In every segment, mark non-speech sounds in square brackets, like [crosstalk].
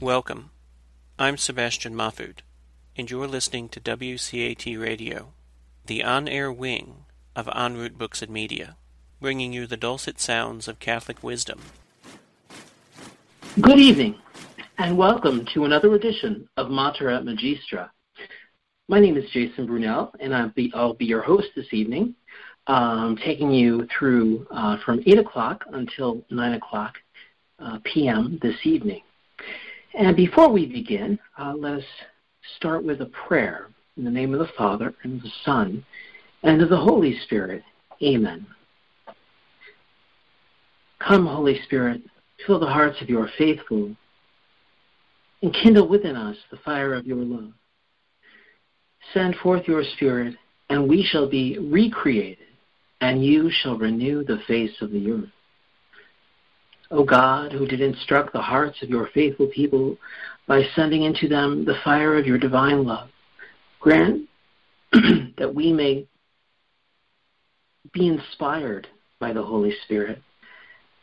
Welcome. I'm Sebastian Mahfood, and you're listening to WCAT Radio, the on air wing of En route Books and Media, bringing you the dulcet sounds of Catholic wisdom. Good evening, and welcome to another edition of Mater et Magistra. My name is Jayson Brunelle, and I'll be, I'll be your host this evening, um, taking you through uh, from 8 o'clock until 9 o'clock uh, p.m. this evening. And before we begin, uh, let us start with a prayer in the name of the Father, and of the Son, and of the Holy Spirit. Amen. Come, Holy Spirit, fill the hearts of your faithful, and kindle within us the fire of your love. Send forth your Spirit, and we shall be recreated, and you shall renew the face of the earth. O God, who did instruct the hearts of your faithful people by sending into them the fire of your divine love, grant [clears throat] that we may be inspired by the Holy Spirit,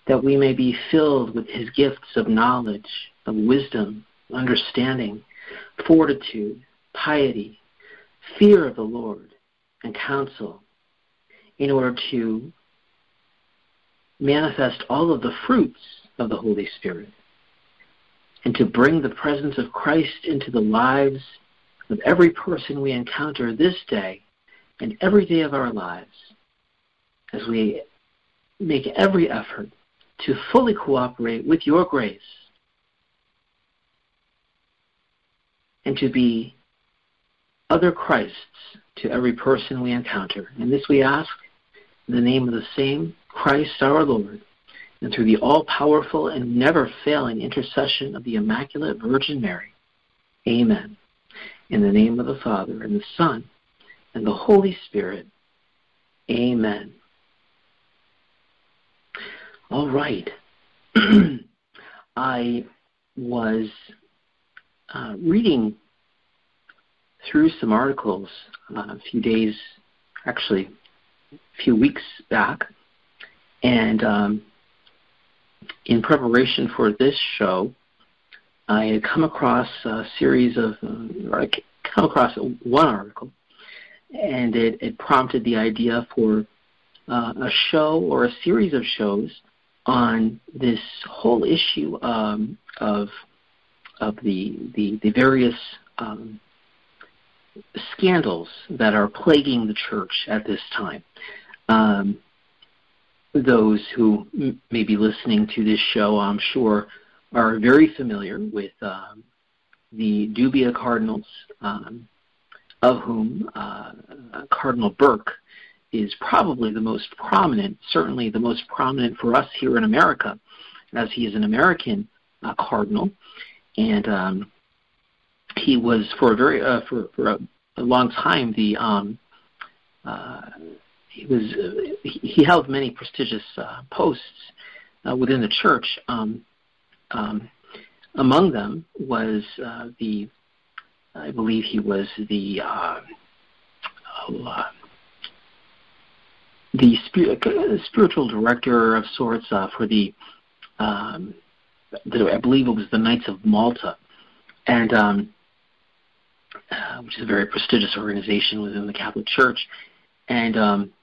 that we may be filled with his gifts of knowledge, of wisdom, understanding, fortitude, piety, fear of the Lord, and counsel, in order to manifest all of the fruits of the Holy Spirit and to bring the presence of Christ into the lives of every person we encounter this day and every day of our lives as we make every effort to fully cooperate with your grace and to be other Christs to every person we encounter. And this we ask in the name of the same Christ our Lord, and through the all powerful and never failing intercession of the Immaculate Virgin Mary. Amen. In the name of the Father, and the Son, and the Holy Spirit. Amen. All right. [clears throat] I was uh, reading through some articles uh, a few days, actually, a few weeks back, and um, in preparation for this show, I had come across a series of, uh, or I come across one article, and it, it prompted the idea for uh, a show or a series of shows on this whole issue um, of of the the, the various um, scandals that are plaguing the church at this time. Um, those who m- may be listening to this show, I'm sure, are very familiar with um, the Dubia Cardinals, um, of whom uh, Cardinal Burke is probably the most prominent, certainly the most prominent for us here in America, as he is an American uh, cardinal, and um, he was for a very uh, for, for a, a long time the um, uh, he was uh, he held many prestigious uh, posts uh, within the church. Um, um, among them was uh, the, I believe he was the uh, oh, uh, the spiritual director of sorts for the, um, the, I believe it was the Knights of Malta, and um, which is a very prestigious organization within the Catholic Church. And um,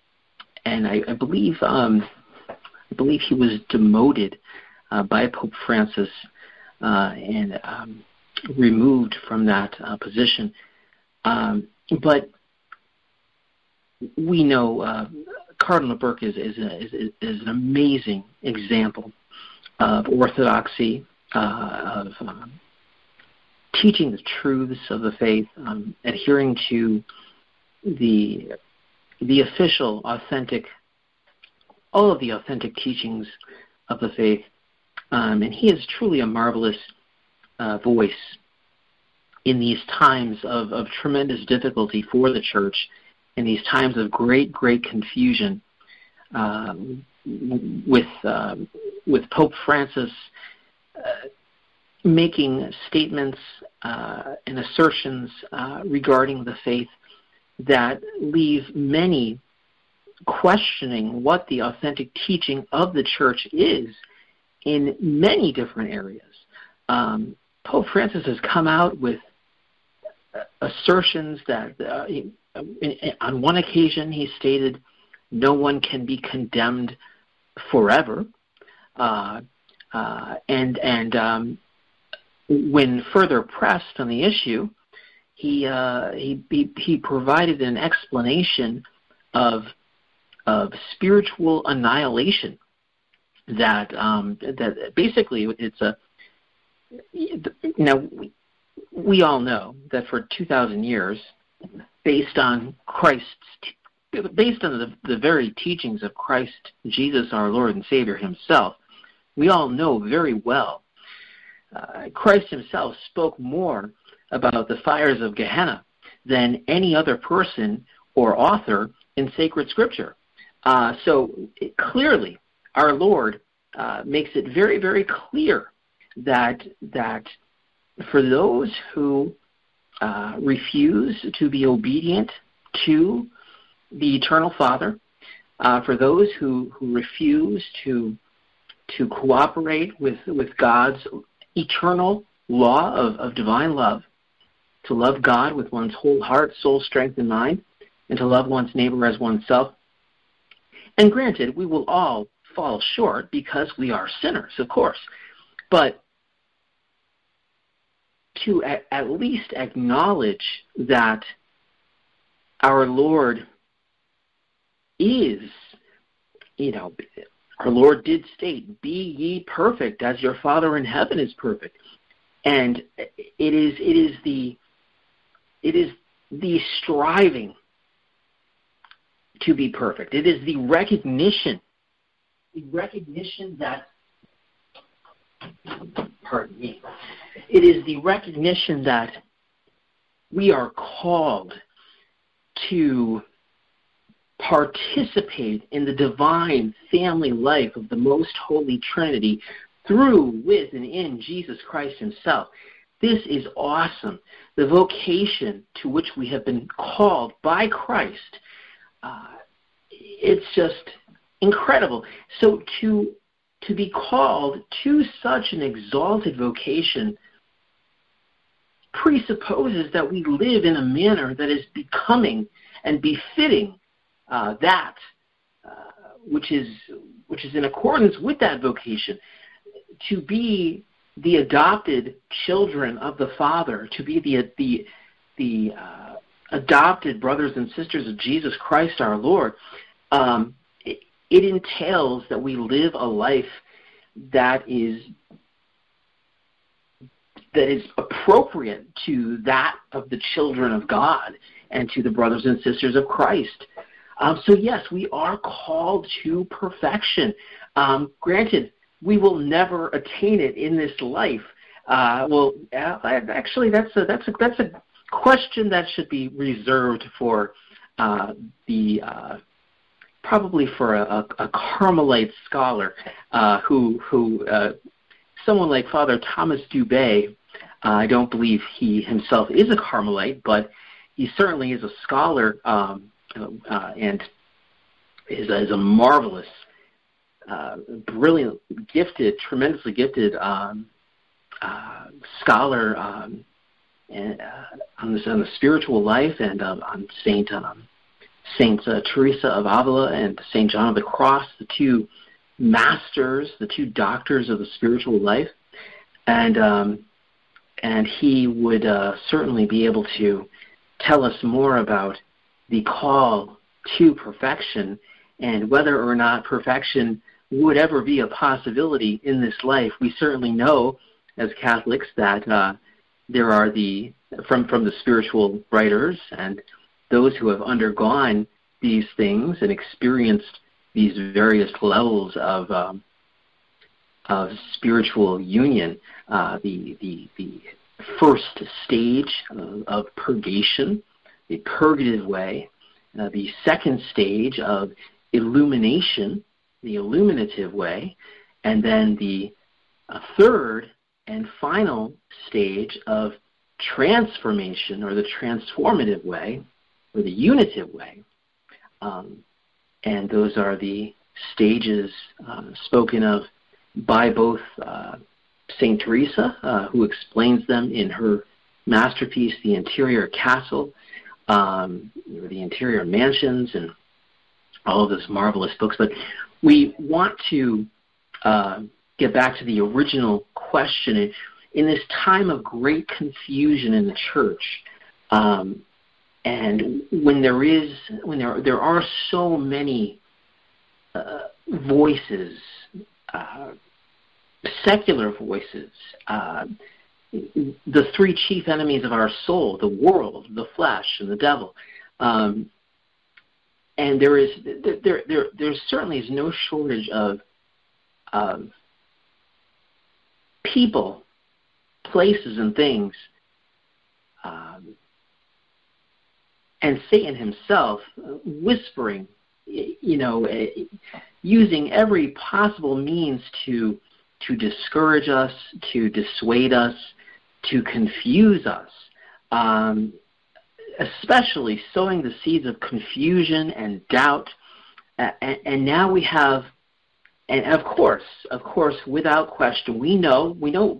and I, I believe um, I believe he was demoted uh, by Pope Francis uh, and um, removed from that uh, position. Um, but we know uh, Cardinal Burke is is, a, is is an amazing example of orthodoxy, uh, of um, teaching the truths of the faith, um, adhering to the the official, authentic, all of the authentic teachings of the faith. Um, and he is truly a marvelous uh, voice in these times of, of tremendous difficulty for the church, in these times of great, great confusion. Um, with uh, with Pope Francis uh, making statements uh, and assertions uh, regarding the faith that leave many questioning what the authentic teaching of the church is in many different areas. Um, Pope Francis has come out with assertions that, uh, on one occasion, he stated, "No one can be condemned forever," uh, uh, and and um, when further pressed on the issue, he, uh, he, he he provided an explanation of of spiritual annihilation. That um, that basically it's a now we, we all know that for two thousand years, based on Christ's based on the, the very teachings of Christ Jesus, our Lord and Savior Himself, we all know very well uh, Christ himself spoke more about the fires of Gehenna than any other person or author in sacred scripture. Uh, so it, clearly, our Lord uh, makes it very, very clear that that for those who uh, refuse to be obedient to the eternal Father, uh, for those who, who refuse to to cooperate with with God's eternal law of, of divine love to love God with one's whole heart, soul, strength, and mind, and to love one's neighbor as oneself. And granted, we will all fall short because we are sinners, of course. But to at, at least acknowledge that our Lord is, you know, our Lord did state, Be ye perfect as your Father in heaven is perfect. And it is it is the it is the striving to be perfect. It is the recognition, the recognition that pardon me. It is the recognition that we are called to participate in the divine family life of the most holy Trinity through, with, and in Jesus Christ Himself. This is awesome. The vocation to which we have been called by Christ, uh, it's just incredible. So to to be called to such an exalted vocation presupposes that we live in a manner that is becoming and befitting uh, that uh, which is which is in accordance with that vocation to be the adopted children of the Father, to be the the the uh, adopted brothers and sisters of Jesus Christ our Lord. Um, it, entails that we live a life that is that is appropriate to that of the children of God and to the brothers and sisters of Christ. Um, so, yes, we are called to perfection. Um, granted, we will never attain it in this life. Uh, well, actually, that's a, that's, a, that's a question that should be reserved for uh, the uh, probably for a, a, Carmelite scholar uh, who who uh, someone like Father Thomas Dubay. Uh, I don't believe he himself is a Carmelite, but he certainly is a scholar um, uh, and is a, is a marvelous, uh, brilliant, gifted, tremendously gifted um, uh, scholar um, and, on, this, on the spiritual life and uh, on Saint um, Saint uh, Teresa of Avila and Saint John of the Cross, the two masters, the two doctors of the spiritual life, and um, and he would uh, certainly be able to tell us more about the call to perfection and whether or not perfection would ever be a possibility in this life. We certainly know as Catholics that uh, there are the from from the spiritual writers and those who have undergone these things and experienced these various levels of um, of spiritual union. Uh, the the the first stage of, of purgation the purgative way, uh, the second stage of illumination, the illuminative way, and then the uh, third and final stage of transformation or the transformative way or the unitive way. Um, and those are the stages uh, spoken of by both uh, St. Teresa, uh, who explains them in her masterpiece, The Interior Castle, um, The Interior Mansions, and all of those marvelous books. But we want to uh, get back to the original question. In this time of great confusion in the church, um, and when there is, when there there are so many uh, voices, uh, secular voices, uh, the three chief enemies of our soul: the world, the flesh, and the devil. Um, and there is there there there certainly is no shortage of of people, places, and things, um, and Satan himself whispering, you know, eh, using every possible means to to discourage us, to dissuade us, to confuse us. Um, especially sowing the seeds of confusion and doubt. And, and now we have, and of course, of course, without question, we know, we know,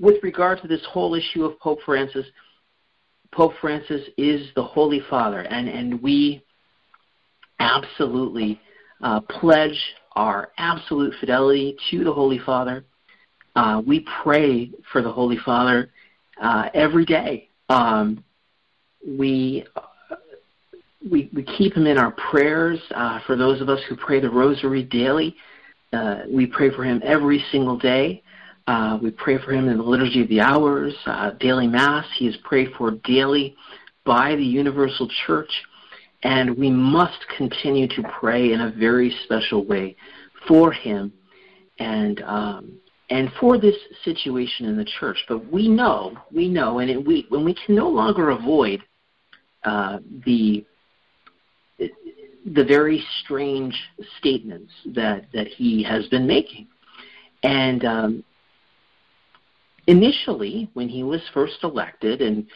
with regard to this whole issue of Pope Francis, Pope Francis is the Holy Father, and, and we absolutely uh, pledge our absolute fidelity to the Holy Father. Uh, we pray for the Holy Father uh, every day. Um, we we, we keep him in our prayers. Uh, for those of us who pray the Rosary daily, uh, we pray for him every single day. Uh, we pray for him in the Liturgy of the Hours, uh, daily Mass. He is prayed for daily by the Universal Church, and we must continue to pray in a very special way for him and um, and for this situation in the church. But we know, we know, and it, we when we can no longer avoid uh, the the very strange statements that that he has been making, and um, initially when he was first elected and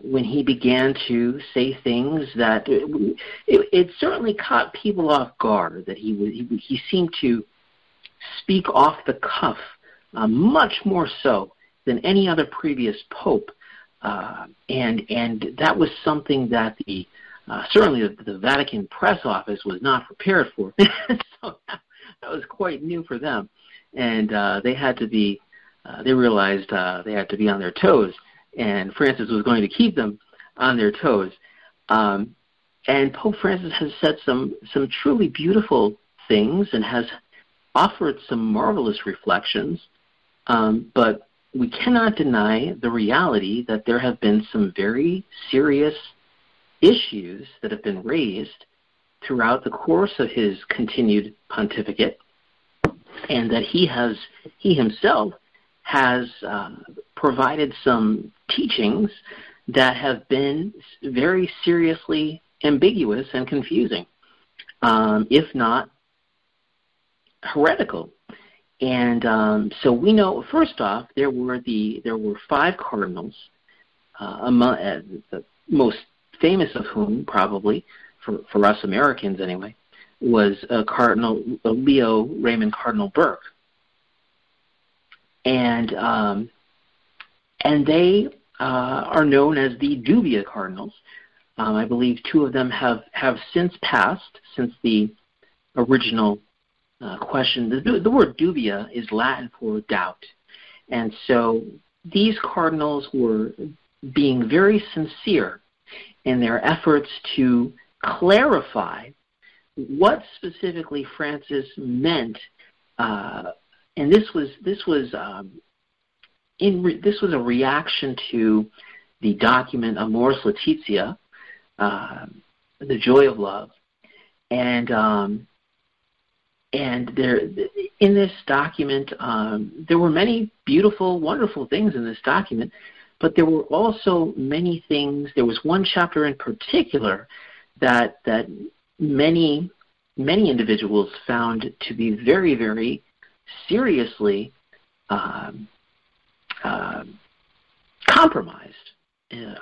when he began to say things that it, it, certainly caught people off guard that he, would, he he seemed to speak off the cuff uh, much more so than any other previous pope uh, and and that was something that the uh, certainly the, the Vatican press office was not prepared for. [laughs] so that, that was quite new for them, and uh, they had to be. Uh, they realized uh, they had to be on their toes, and Francis was going to keep them on their toes. Um, and Pope Francis has said some some truly beautiful things and has offered some marvelous reflections. Um, but we cannot deny the reality that there have been some very serious issues that have been raised throughout the course of his continued pontificate, and that he has he himself has uh, provided some teachings that have been very seriously ambiguous and confusing, um, if not heretical. And um, so we know, first off, there were the there were five cardinals, uh, among uh, the most famous of whom, probably for for us Americans anyway, was uh, Cardinal uh, Leo Raymond Cardinal Burke, and um, and they uh, are known as the Dubia cardinals. Um, I believe two of them have have since passed since the original uh, question. The, the word dubia is Latin for doubt. And so these cardinals were being very sincere in their efforts to clarify what specifically Francis meant. Uh, and this was this was um, in re- this was a reaction to the document Amoris Laetitia, uh, the joy of love, and um, and there in this document um, there were many beautiful wonderful things in this document but there were also many things there was one chapter in particular that that many many individuals found to be very, very seriously um, uh, compromised.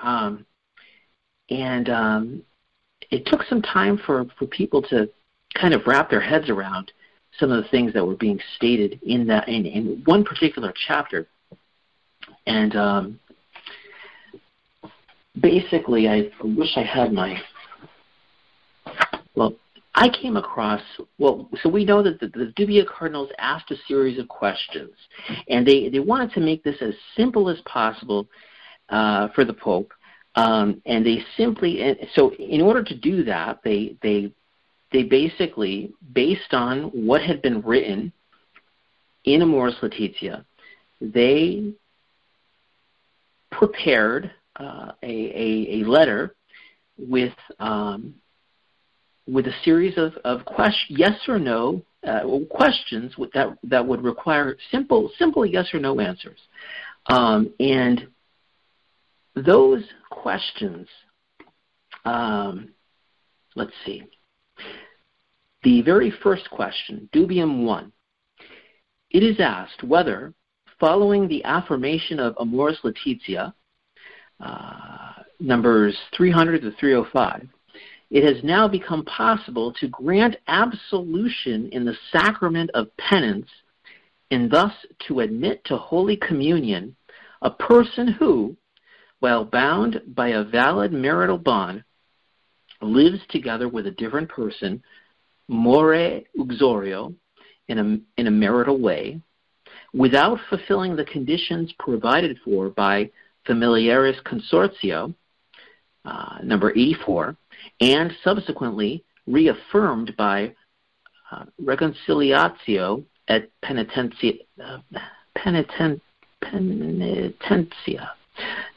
Um, and um, it took some time for, for people to kind of wrap their heads around some of the things that were being stated in that in, in one particular chapter. And um, basically, I wish I had my well. I came across well, so we know that the, the Dubia Cardinals asked a series of questions, and they they wanted to make this as simple as possible uh, for the Pope. Um, and they simply so in order to do that, they they they basically based on what had been written in Amoris Laetitia, they prepared uh, a, a, a, letter with um, with a series of, of question, yes or no uh, questions that that would require simple simple yes or no answers, um, and those questions. Um, let's see. The very first question, Dubium 1. It is asked whether, following the affirmation of Amoris Laetitia, uh, numbers 300 to 305, it has now become possible to grant absolution in the sacrament of penance and thus to admit to Holy Communion a person who, while bound by a valid marital bond, lives together with a different person, more uxorio, in a, in a marital way, without fulfilling the conditions provided for by Familiaris Consortio, uh, number 84, and subsequently reaffirmed by uh, Reconciliatio et Penitentia, uh, Peniten, Penitentia,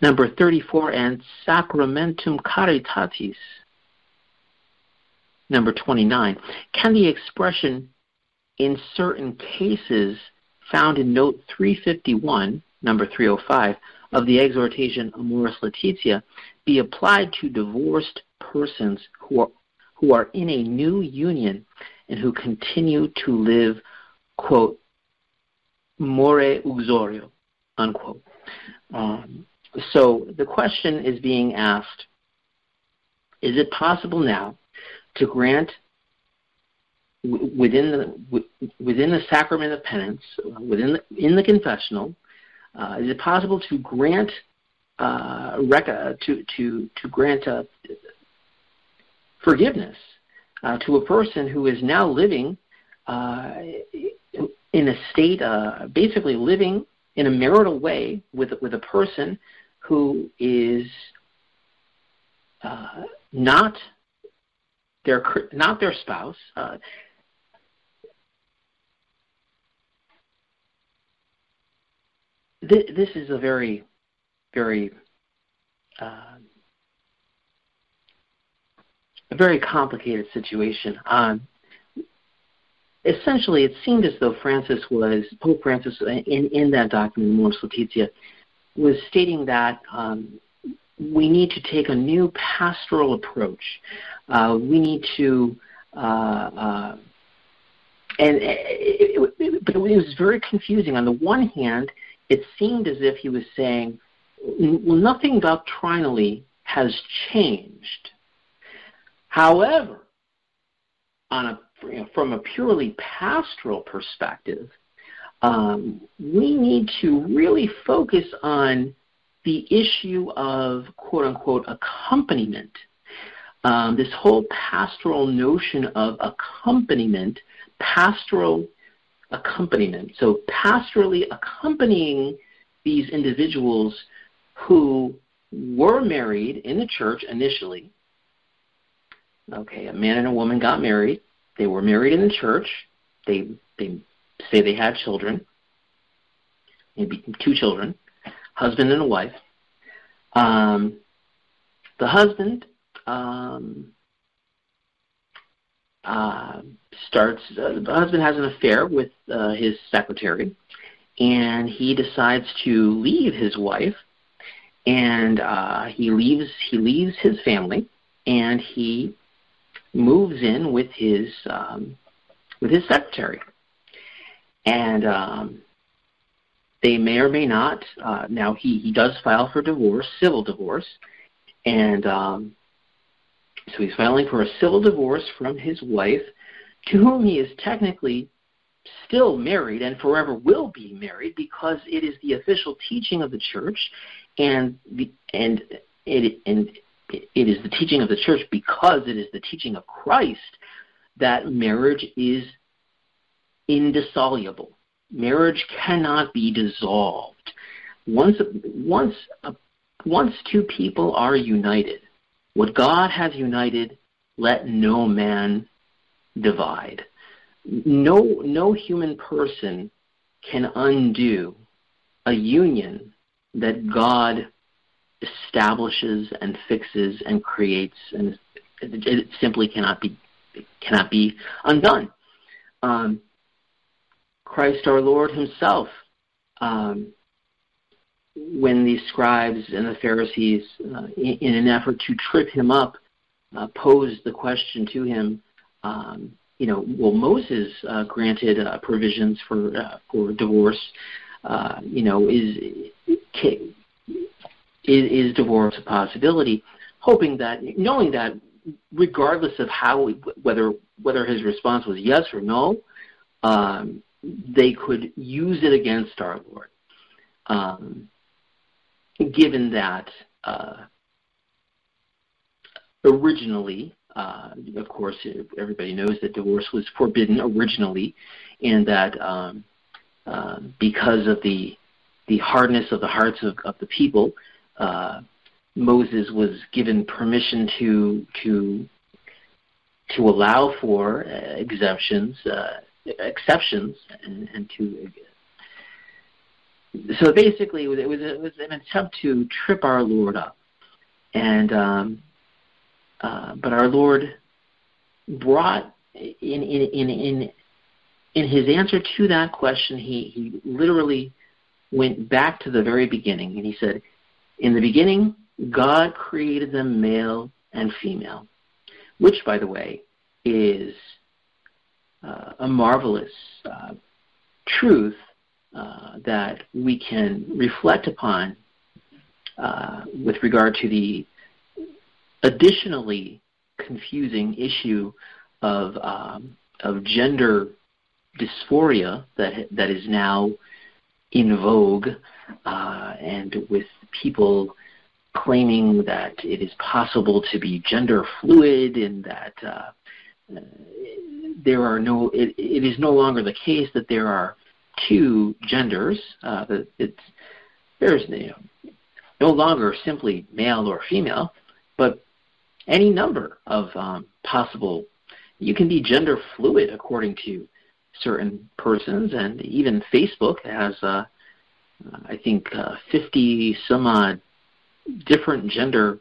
number 34, and Sacramentum Caritatis, number 29. Can the expression in certain cases found in note 351, number 305, of the exhortation Amoris Laetitia be applied to divorced persons who are, who are in a new union and who continue to live, quote, more uxorio, unquote. Um, so the question is being asked Is it possible now to grant within the within the sacrament of penance, within the, in the confessional, uh, is it possible to grant uh, to to to grant uh, forgiveness uh, to a person who is now living uh, in a state, uh, basically living in a marital way with with a person who is not their not their spouse. Uh, th- this is a very, very, uh, a very complicated situation. Um, essentially, it seemed as though Francis was Pope Francis in in that document, Amoris Laetitia, was stating that um, we need to take a new pastoral approach. Uh, we need to, uh, uh, and it, it, but it was very confusing. On the one hand, it seemed as if he was saying, nothing doctrinally has changed. However, on a, you know, from a purely pastoral perspective, um, we need to really focus on the issue of quote unquote accompaniment. Um, this whole pastoral notion of accompaniment, pastoral accompaniment. So, pastorally accompanying these individuals who were married in the church initially. Okay, a man and a woman got married. They were married in the church. They they say they had children, maybe two children husband and a wife. Um, the husband um, uh, starts. Uh, the husband has an affair with uh, his secretary, and he decides to leave his wife, and uh, he leaves. He leaves his family, and he moves in with his um, with his secretary, and um, they may or may not. Uh, now he he does file for divorce, civil divorce, and um, so he's filing for a civil divorce from his wife, to whom he is technically still married and forever will be married because it is the official teaching of the church and the, and it and it is the teaching of the church because it is the teaching of Christ that marriage is indissoluble. Marriage cannot be dissolved. Once once once two people are united, what God has united, let no man divide no no human person can undo a union that God establishes and fixes and creates, and it, simply cannot be cannot be undone. Um, Christ our Lord Himself, um, when the scribes and the Pharisees, uh, in, in, an effort to trip him up, uh, posed the question to him. Um, you know, well, Moses uh, granted uh, provisions for uh, for divorce. Uh, you know, is, is is divorce a possibility? Hoping that, knowing that, regardless of how whether whether his response was yes or no, um, they could use it against our Lord. Um, given that uh, originally uh, of course, everybody knows that divorce was forbidden originally, and that um, uh, because of the the hardness of the hearts of, of the people, uh, Moses was given permission to to to allow for uh, exemptions, uh, exceptions, and, and to. So basically, it was, it was, it was an attempt to trip our Lord up, and um, uh, but our Lord brought in in in in in his answer to that question, he he literally went back to the very beginning, and he said, "In the beginning, God created them male and female," which, by the way, is uh, a marvelous uh, truth uh, that we can reflect upon uh, with regard to the additionally confusing issue of um, of gender dysphoria that that is now in vogue, uh, and with people claiming that it is possible to be gender fluid and that uh, there are no it, it is no longer the case that there are two genders. Uh, it's there's you know, no longer simply male or female, but any number of um, possible. You can be gender fluid according to certain persons, and even Facebook has, uh, I think, uh, 50 some odd different gender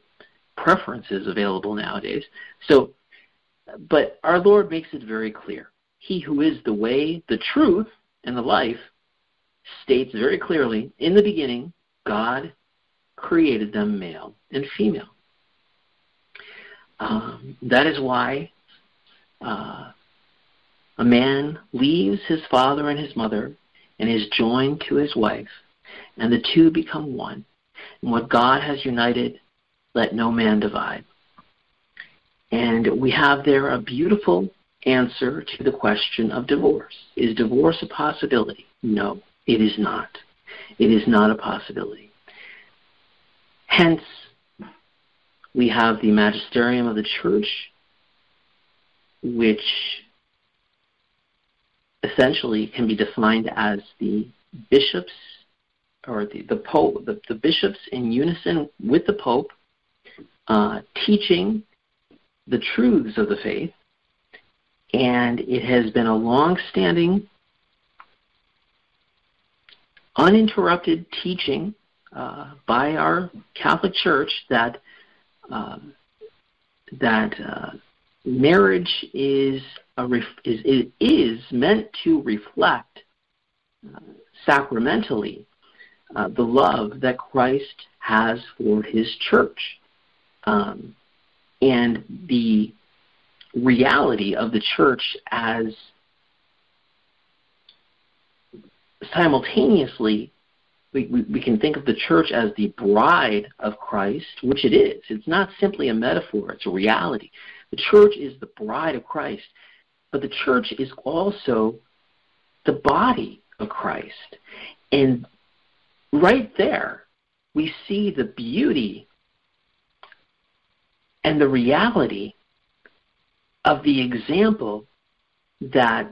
preferences available nowadays. So, but our Lord makes it very clear. He who is the way, the truth, and the life states very clearly in the beginning, God created them male and female. Um, that is why uh, a man leaves his father and his mother and is joined to his wife, and the two become one. And what God has united, let no man divide. And we have there a beautiful answer to the question of divorce. Is divorce a possibility? No, it is not. It is not a possibility. Hence, we have the magisterium of the church, which essentially can be defined as the bishops or the, the pope, the, the bishops in unison with the pope, uh, teaching the truths of the faith, and it has been a long-standing, uninterrupted teaching uh, by our Catholic Church that uh, that uh, marriage is a ref- is, is, is meant to reflect uh, sacramentally uh, the love that Christ has for His church, um, and the reality of the church as simultaneously we, we, we, can think of the church as the bride of Christ, which it is. It's not simply a metaphor, it's a reality. The church is the bride of Christ, but the church is also the body of Christ. And right there, we see the beauty and the reality of the example that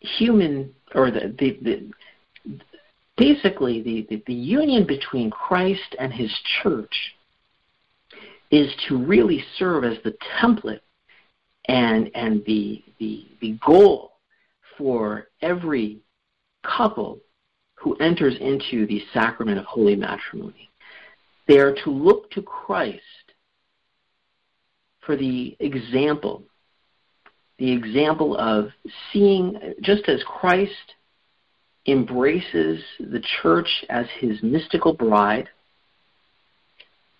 human or the, the, the basically the, the, the union between Christ and his church is to really serve as the template and and the the, the goal for every couple who enters into the sacrament of holy matrimony. They are to look to Christ for the example, the example of seeing, just as Christ embraces the church as his mystical bride.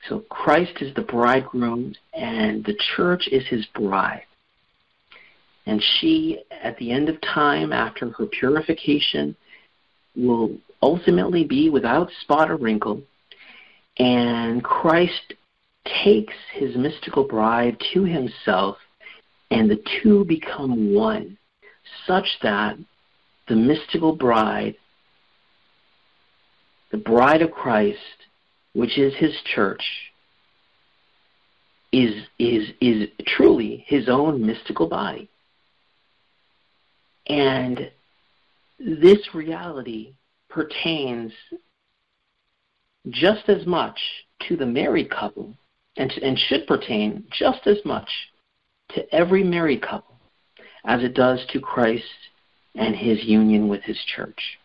So Christ is the bridegroom, and the church is his bride. And she, at the end of time, after her purification, will ultimately be without spot or wrinkle. And Christ takes his mystical bride to himself, and the two become one, such that the mystical bride, the bride of Christ, which is his church, is, is, is truly his own mystical body. And this reality pertains just as much to the married couple and, and should pertain just as much to every married couple as it does to Christ and his union with his church.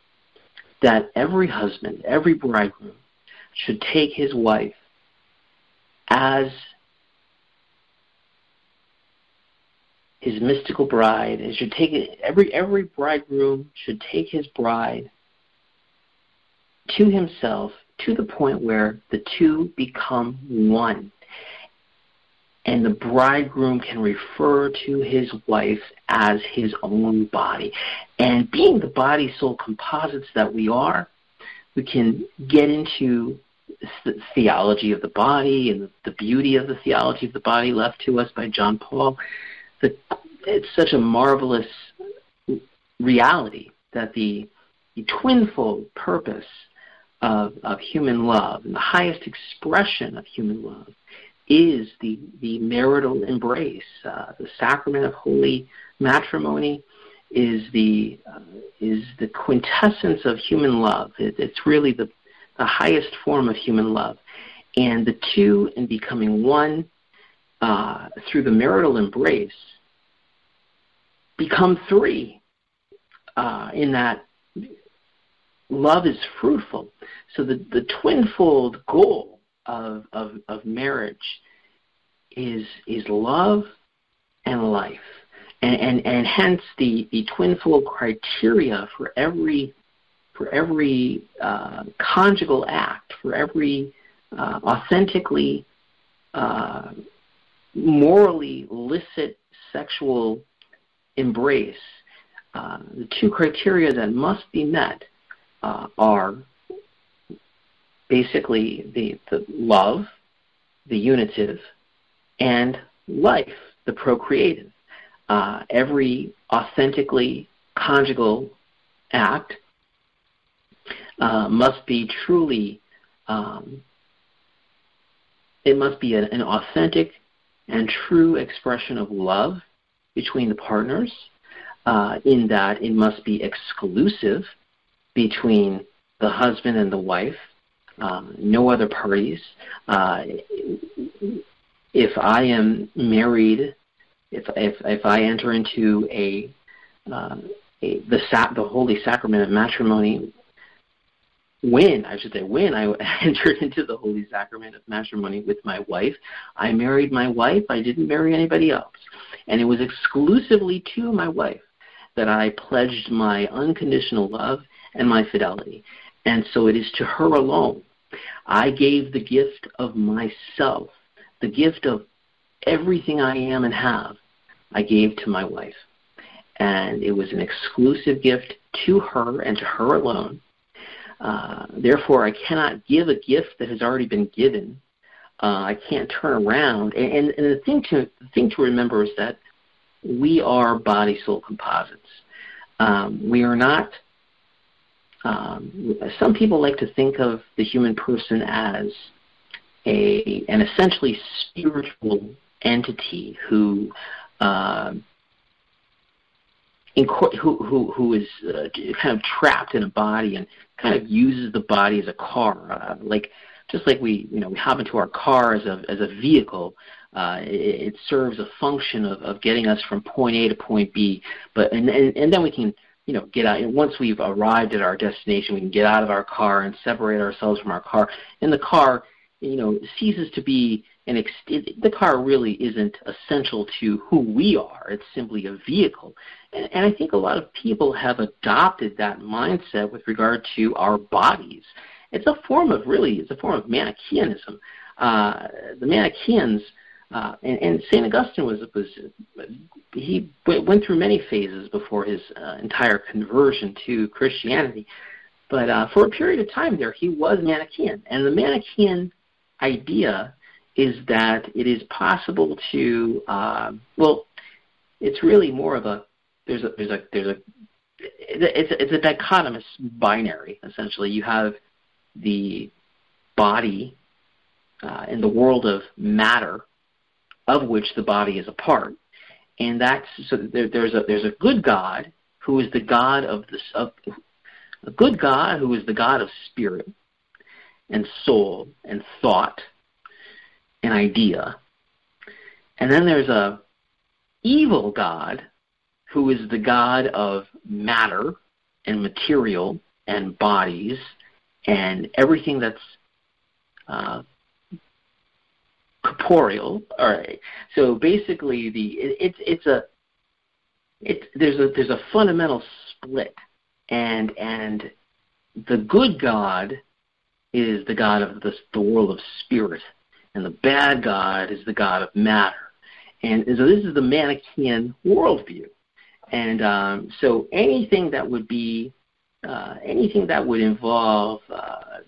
That every husband, every bridegroom should take his wife as his mystical bride and should take every every bridegroom should take his bride to himself to the point where the two become one and the bridegroom can refer to his wife as his own body. And being the body soul composites that we are, we can get into the theology of the body and the beauty of the theology of the body left to us by John Paul. The, it's such a marvelous reality that the, the twinfold purpose of, of human love and the highest expression of human love is the, the marital embrace. Uh, the sacrament of holy matrimony is the, uh, is the quintessence of human love. It, it's really the, the highest form of human love. And the two, in becoming one uh, through the marital embrace, become three uh, in that love is fruitful. So the, the twinfold goal of, of, of marriage is, is love and life. And, and, and hence the, the twinfold criteria for every, for every uh, conjugal act, for every uh, authentically, uh, morally licit sexual embrace, uh, the two criteria that must be met uh, are basically the, the love, the unitive, and life, the procreative. Uh, every authentically conjugal act uh, must be truly, um, it must be a, an authentic and true expression of love between the partners, uh, in that it must be exclusive between the husband and the wife, um, no other parties. Uh, if I am married, if if if I enter into a, uh, a the sa- the holy sacrament of matrimony, when I should say when I [laughs] entered into the holy sacrament of matrimony with my wife, I married my wife. I didn't marry anybody else, and it was exclusively to my wife that I pledged my unconditional love and my fidelity. And so it is to her alone. I gave the gift of myself, the gift of everything I am and have, I gave to my wife. And it was an exclusive gift to her and to her alone. Uh, therefore, I cannot give a gift that has already been given. Uh, I can't turn around. And, and, and the thing to the thing to remember is that we are body soul composites. Um, we are not. Um, some people like to think of the human person as a an essentially spiritual entity who uh, who who who is uh, kind of trapped in a body and kind of uses the body as a car, uh, like just like we you know we hop into our car as a as a vehicle. Uh, it, it serves a function of, of getting us from point A to point B, but and, and and then we can you know get out. And once we've arrived at our destination, we can get out of our car and separate ourselves from our car. And the car, you know, ceases to be an ex- the car really isn't essential to who we are. It's simply a vehicle. And, and I think a lot of people have adopted that mindset with regard to our bodies. It's a form of really, it's a form of Manichaeanism. Uh, the Manichaeans, uh, and, and Saint Augustine was was he went through many phases before his uh, entire conversion to Christianity. But uh, for a period of time there, he was Manichaean, and the Manichaean idea is that it is possible to uh, well, it's really more of a there's a there's a there's a it's a, it's a dichotomous binary essentially. You have the body uh, in the world of matter, of which the body is a part, and that's so there, there's a there's a good God who is the God of this of a good God who is the God of spirit and soul and thought and idea. And then there's a evil God who is the God of matter and material and bodies and everything that's uh, corporeal. All right. So basically, the it, it's it's a it's there's a there's a fundamental split, and and the good God is the God of the the world of spirit, and the bad God is the God of matter. And so this is the Manichaean worldview. And um, so anything that would be uh, anything that would involve uh,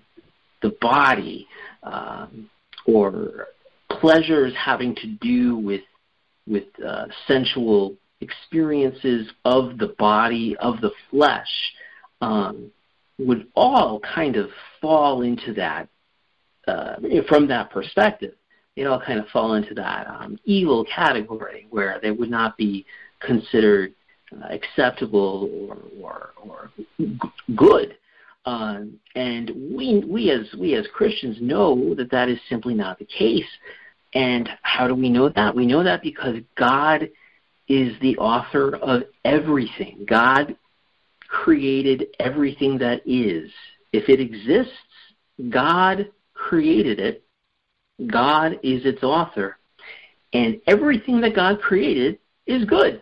the body um, or pleasures having to do with with uh, sensual experiences of the body of the flesh um, would all kind of fall into that uh, from that perspective. They all kind of fall into that um, evil category where they would not be considered uh, acceptable or, or, or good. Um, and we, we, as, we as Christians know that that is simply not the case. And how do we know that? We know that because God is the author of everything. God created everything that is. If it exists, God created it. God is its author. And everything that God created is good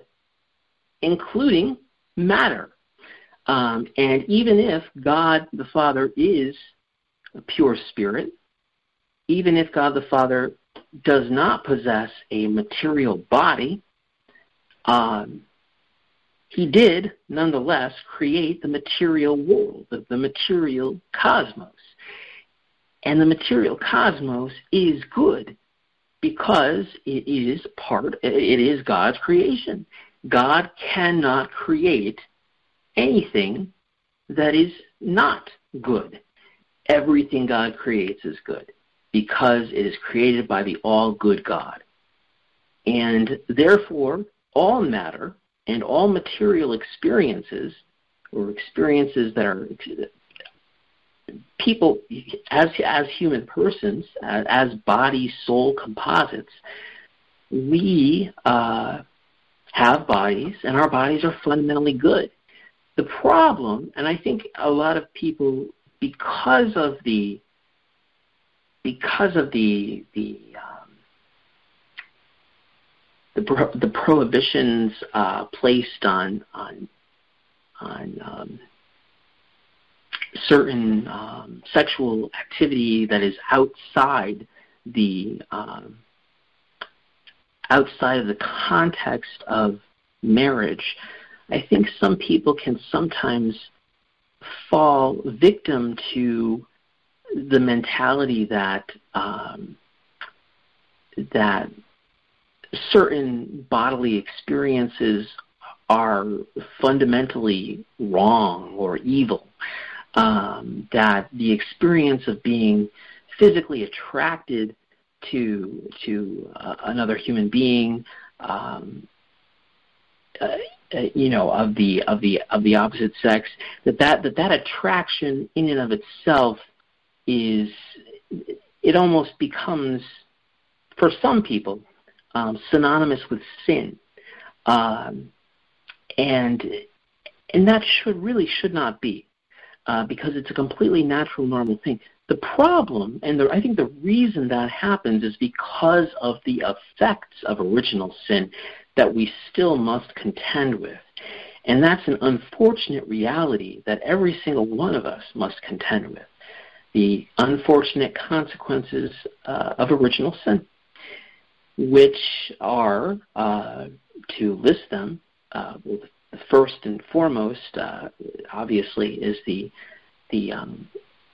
including matter. Um, and even if God the Father is a pure spirit, even if God the Father does not possess a material body, um, he did nonetheless create the material world, the, the material cosmos. And the material cosmos is good because it is part, it is God's creation. God cannot create anything that is not good. Everything God creates is good because it is created by the all good God. And therefore, all matter and all material experiences, or experiences that are people as as human persons, as, as body soul composites, we uh, have bodies, and our bodies are fundamentally good. The problem, and I think a lot of people, because of the because of the the um, the, pro- the prohibitions uh, placed on on on um, certain um, sexual activity that is outside the um, outside of the context of marriage, I think some people can sometimes fall victim to the mentality that um, that certain bodily experiences are fundamentally wrong or evil. Um, that the experience of being physically attracted to to uh, another human being, um, uh, uh, you know, of the of the of the opposite sex, that that that that attraction in and of itself is it almost becomes for some people um, synonymous with sin, um, and and that should really should not be uh, because it's a completely natural, normal thing. The problem, and the, I think the reason that happens, is because of the effects of original sin that we still must contend with. And that's an unfortunate reality that every single one of us must contend with. The unfortunate consequences uh, of original sin, which are, uh, to list them, uh, well, first and foremost, uh, obviously, is the the, um,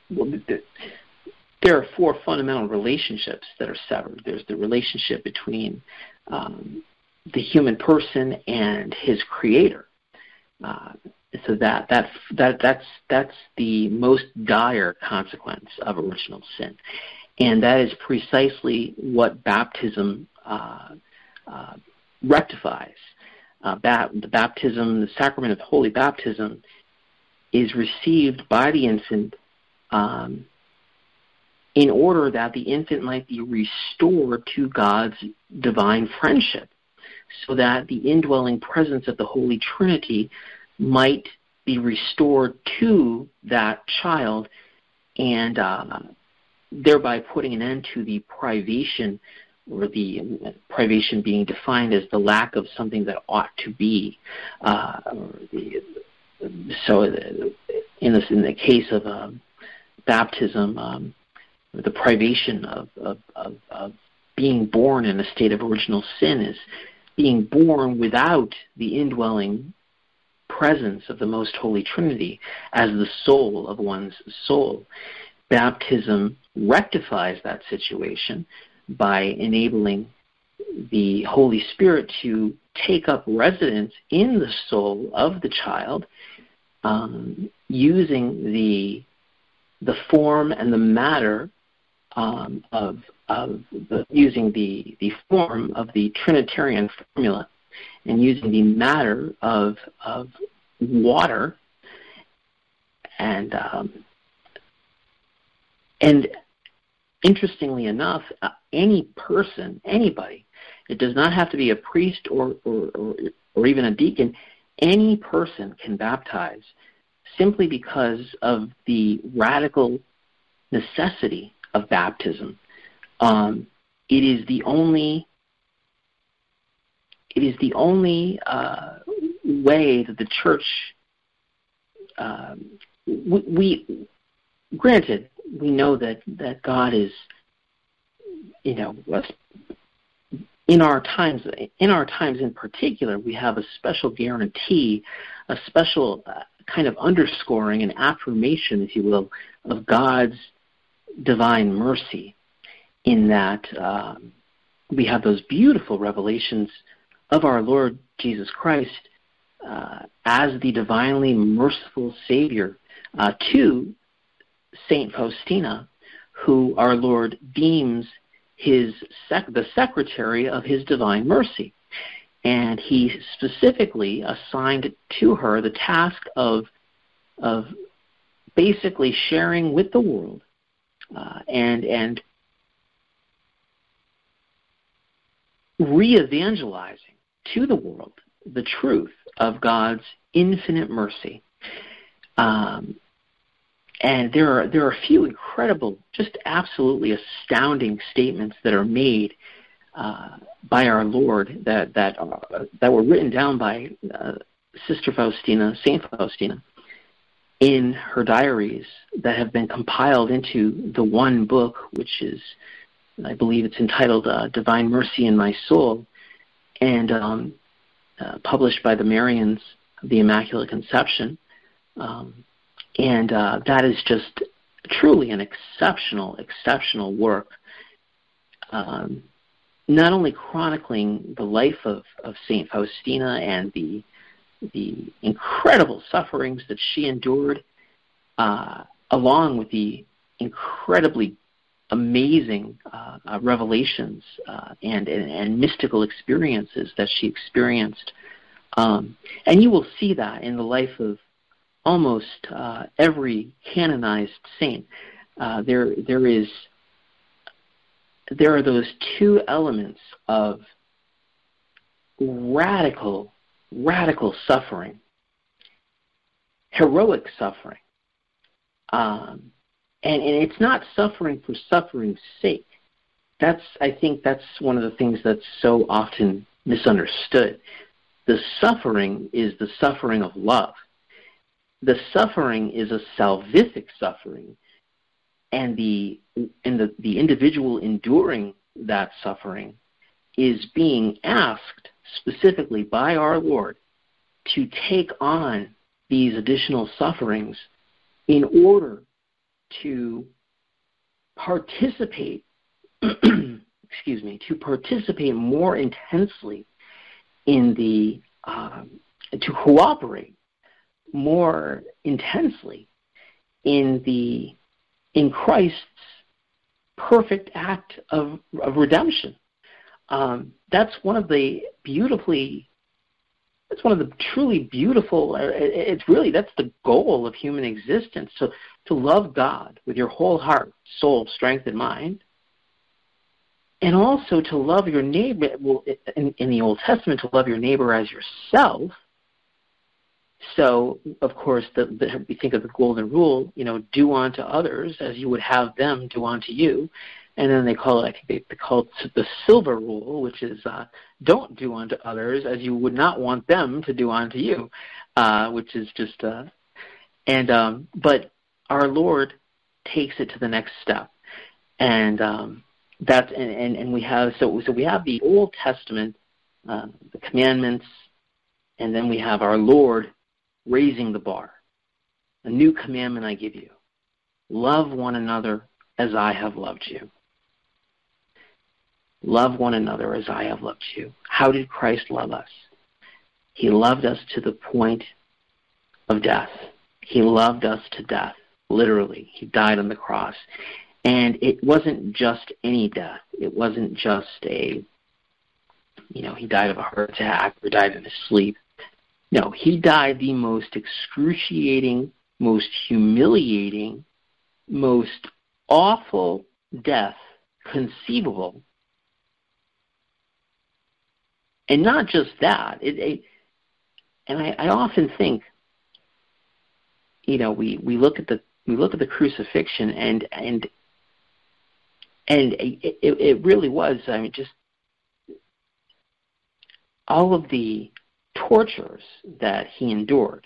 well, the there are four fundamental relationships that are severed. There's the relationship between um, the human person and his creator. Uh, so that that that that's that's the most dire consequence of original sin, and that is precisely what baptism uh, uh, rectifies. Uh, the baptism, the sacrament of holy baptism, is received by the infant um, in order that the infant might be restored to God's divine friendship so that the indwelling presence of the Holy Trinity might be restored to that child and uh, thereby putting an end to the privation or the privation being defined as the lack of something that ought to be. Uh, the, so, in, this, in the case of um, baptism, um, the privation of, of, of, of being born in a state of original sin is being born without the indwelling presence of the Most Holy Trinity as the soul of one's soul. Baptism rectifies that situation by enabling the Holy Spirit to take up residence in the soul of the child um, using the the form and the matter um, of of the, using the, the form of the Trinitarian formula and using the matter of, of water and um, and interestingly enough, any person, anybody, it does not have to be a priest or, or, or, or even a deacon, any person can baptize simply because of the radical necessity of baptism. Um, it is the only it is the only uh, way that the church um, we, we, granted we know that that God is you know in our times in our times in particular we have a special guarantee a special uh, kind of underscoring and affirmation if you will of God's divine mercy in that um, we have those beautiful revelations of our Lord Jesus Christ uh, as the divinely merciful Savior uh, to Saint Faustina, who our Lord deems his sec- the secretary of His divine mercy, and He specifically assigned to her the task of of basically sharing with the world uh, and and re-evangelizing to the world the truth of God's infinite mercy. Um, and there are there are a few incredible, just absolutely astounding statements that are made uh, by our Lord that that uh, that were written down by uh, Sister Faustina, Saint Faustina, in her diaries that have been compiled into the one book, which is, I believe it's entitled uh, Divine Mercy in My Soul, and um, uh, published by the Marians of the Immaculate Conception. Um, and uh, that is just truly an exceptional, exceptional work. Um, not only chronicling the life of, of Saint Faustina and the the incredible sufferings that she endured, uh, along with the incredibly amazing uh, uh, revelations uh, and, and, and mystical experiences that she experienced, um, and you will see that in the life of almost uh, every canonized saint. Uh, there there is there are those two elements of radical, radical suffering, heroic suffering. Um, and, and it's not suffering for suffering's sake. That's, I think, that's one of the things that's so often misunderstood. The suffering is the suffering of love. The suffering is a salvific suffering and the and the, the individual enduring that suffering is being asked specifically by our Lord to take on these additional sufferings in order to participate [clears throat] excuse me to participate more intensely in the um, to cooperate more intensely in the in Christ's perfect act of, of redemption. Um, that's one of the beautifully that's one of the truly beautiful uh, it's really that's the goal of human existence to to love god with your whole heart soul strength and mind and also to love your neighbor well in, in the old testament to love your neighbor as yourself so, of course, the, the, we think of the golden rule, you know, do unto others as you would have them do unto you. And then they call it, I think they, call it the silver rule, which is uh, don't do unto others as you would not want them to do unto you, uh, which is just, uh, and, um, but our Lord takes it to the next step. And, um, that's, and, and, and we have, so, so we have the Old Testament, uh, the commandments, and then we have our Lord raising the bar. A new commandment I give you love one another as I have loved you. Love one another as I have loved you. How did Christ love us? He loved us to the point of death. He loved us to death, literally. He died on the cross. And it wasn't just any death. It wasn't just a, you know, he died of a heart attack or died in his sleep. No, he died the most excruciating, most humiliating, most awful death conceivable. And not just that, it, it and I, I often think, you know, we, we look at the we look at the crucifixion and and and it, it, it really was. I mean, just all of the tortures that he endured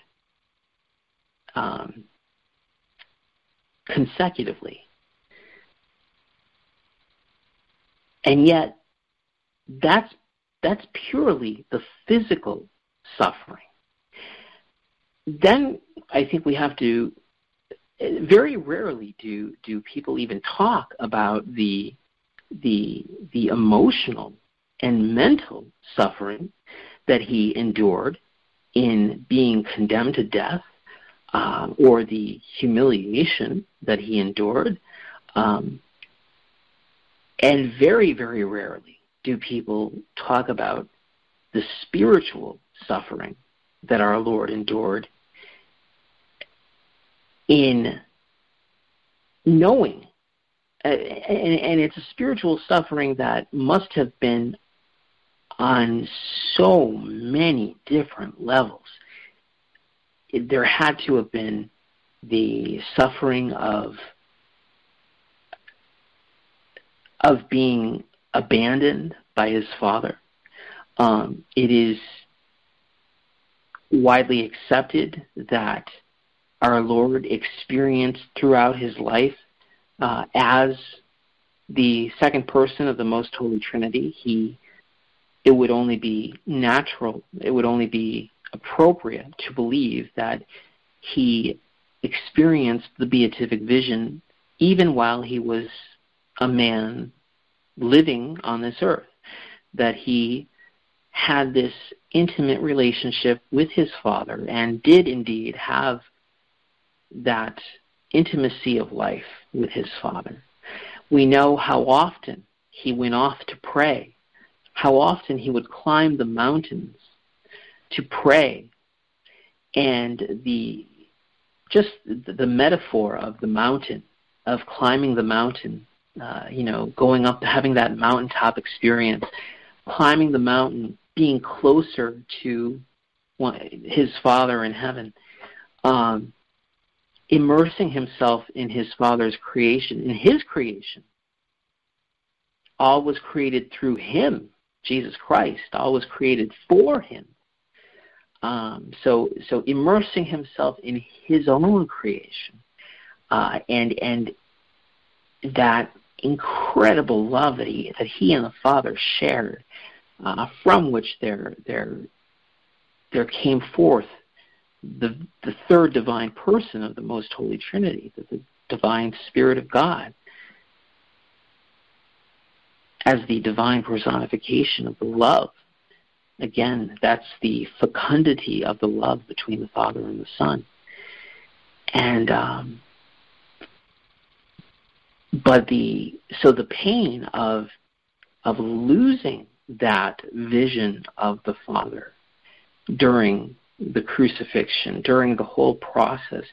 um, consecutively. And yet, that's, that's purely the physical suffering. Then I think we have to, very rarely do, do people even talk about the, the, the emotional and mental suffering that he endured in being condemned to death um, or the humiliation that he endured. Um, and very, very rarely do people talk about the spiritual suffering that our Lord endured in knowing. And, and it's a spiritual suffering that must have been on so many different levels. It, there had to have been the suffering of of being abandoned by his father. Um, it is widely accepted that our Lord experienced throughout his life uh, as the second person of the Most Holy Trinity. He it would only be natural, it would only be appropriate to believe that he experienced the beatific vision even while he was a man living on this earth, that he had this intimate relationship with his father and did indeed have that intimacy of life with his father. We know how often he went off to pray, how often he would climb the mountains to pray, and the just the metaphor of the mountain, of climbing the mountain, uh, you know, going up, having that mountaintop experience, climbing the mountain, being closer to his Father in heaven, um, immersing himself in his Father's creation, in his creation. All was created through him, Jesus Christ. All was created for him. Um, so, so immersing himself in his own creation, uh, and and that incredible love that he that he and the Father shared, uh, from which there there there came forth the the third divine person of the most holy Trinity, the, the divine Spirit of God, as the divine personification of the love. Again, that's the fecundity of the love between the Father and the Son. And um, but the so the pain of of losing that vision of the Father during the crucifixion, during the whole process,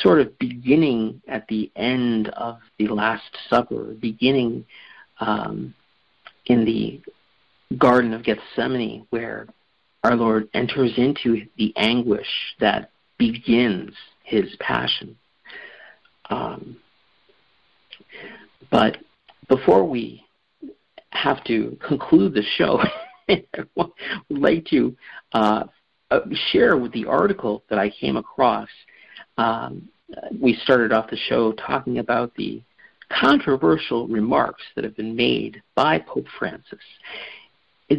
sort of beginning at the end of the Last Supper, beginning um, in the Garden of Gethsemane, where our Lord enters into the anguish that begins his passion. Um, but before we have to conclude the show, [laughs] I would like to uh, share with the article that I came across. Um, we started off the show talking about the controversial remarks that have been made by Pope Francis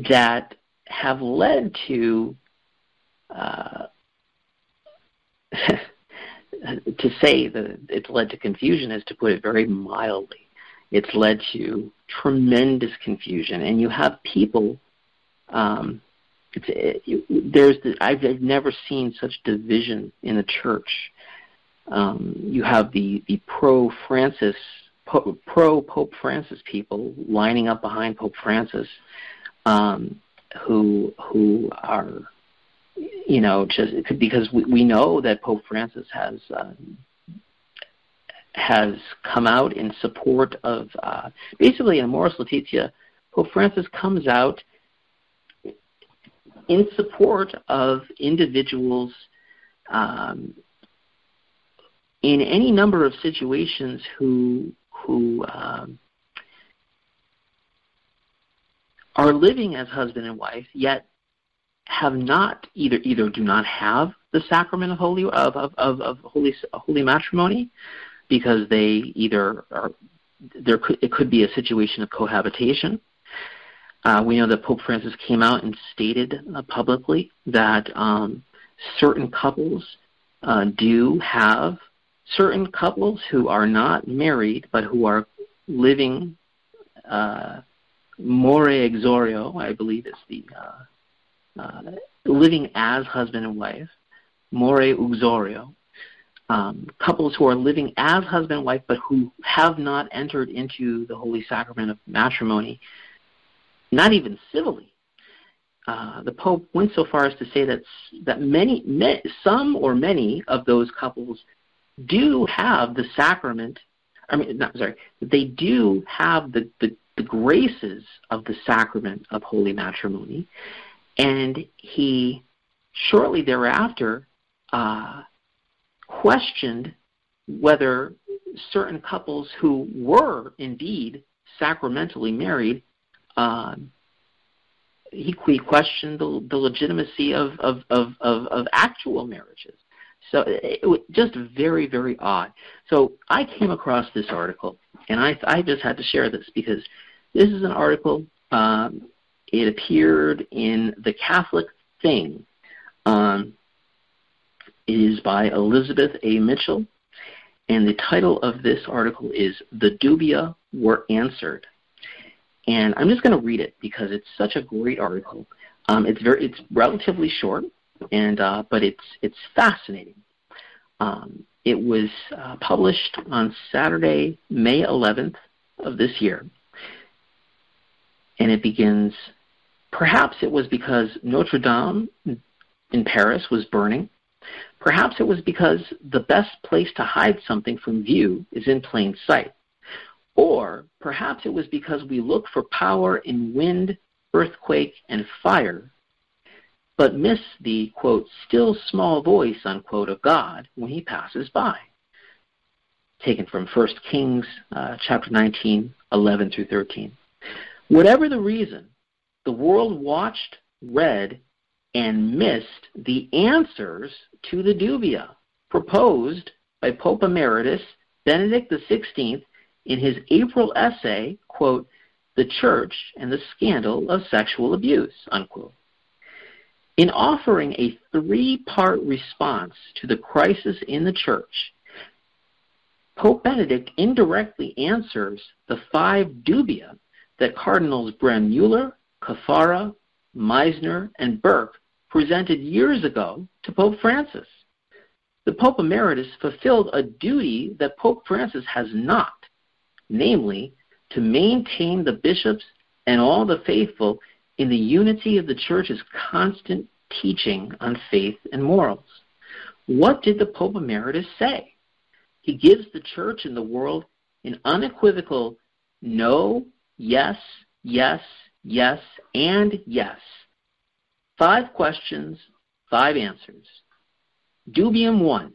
that have led to uh, [laughs] to say that it's led to confusion is to put it very mildly. It's led to tremendous confusion, and you have people. Um, it, there's the, I've, I've never seen such division in the church. Um, you have the the pro Francis, pro Pope Francis people lining up behind Pope Francis, um, who who are you know, just because we, we know that Pope Francis has uh, has come out in support of uh, basically in Amoris Laetitia. Pope Francis comes out in support of individuals um, in any number of situations who who um, are living as husband and wife, yet have not either either do not have the sacrament of holy of of, of, of holy holy matrimony because they either are there could it could be a situation of cohabitation. Uh, we know that Pope Francis came out and stated uh, publicly that um, certain couples uh, do have certain couples who are not married but who are living uh, more uxorio, I believe is the uh, uh, living as husband and wife, more uxorio, um, couples who are living as husband and wife but who have not entered into the holy sacrament of matrimony, not even civilly. Uh, the Pope went so far as to say that that many, many, some or many of those couples do have the sacrament. I mean, not sorry, they do have the, the, the graces of the sacrament of holy matrimony, and he shortly thereafter uh, questioned whether certain couples who were indeed sacramentally married, um, he, he, questioned the, the legitimacy of, of, of, of, of actual marriages. So it, was just very, very odd. So I came across this article, and I, I just had to share this because this is an article um, it appeared in the Catholic Thing. Um, it is by Elizabeth A. Mitchell, and the title of this article is The Dubia Were Answered. And I'm just going to read it because it's such a great article. Um, it's very, it's relatively short, and uh, but it's it's fascinating. Um, it was uh, published on Saturday, May 11th of this year, and it begins. Perhaps it was because Notre Dame in Paris was burning. Perhaps it was because the best place to hide something from view is in plain sight. Or perhaps it was because we look for power in wind, earthquake, and fire, but miss the, quote, still small voice, unquote, of God when he passes by. Taken from 1 Kings uh, chapter 19, 11 through 13. Whatever the reason, the world watched, read, and missed the answers to the dubia proposed by Pope Emeritus Benedict XVI in his April essay, quote, The Church and the Scandal of Sexual Abuse, unquote. In offering a three part response to the crisis in the Church, Pope Benedict indirectly answers the five dubia that Cardinals Brandmüller, Caffarra, Meisner, and Burke presented years ago to Pope Francis. The Pope Emeritus fulfilled a duty that Pope Francis has not, namely, to maintain the bishops and all the faithful in the unity of the Church's constant teaching on faith and morals. What did the Pope Emeritus say? He gives the Church and the world an unequivocal no, yes, yes, yes, and yes Five questions, five answers. Dubium 1.